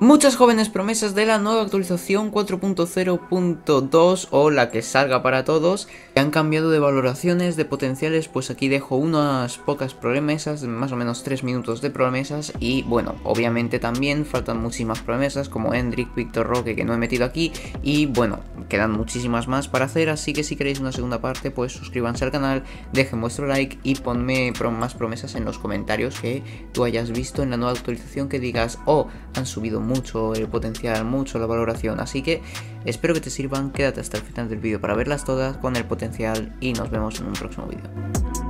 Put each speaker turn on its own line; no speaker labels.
Muchas jóvenes promesas de la nueva actualización 4.0.2 o la que salga para todos que han cambiado de valoraciones de potenciales. Pues aquí dejo unas pocas promesas, más o menos 3 minutos de promesas. Y bueno, obviamente también faltan muchísimas promesas como Hendrik, Victor Roque que no he metido aquí. Y bueno, quedan muchísimas más para hacer. Así que si queréis una segunda parte pues suscríbanse al canal, dejen vuestro like y ponme más promesas en los comentarios que tú hayas visto en la nueva actualización que digas oh, han subido el potencial, mucho la valoración. Así que espero que te sirvan, quédate hasta el final del vídeo para verlas todas con el potencial y nos vemos en un próximo vídeo.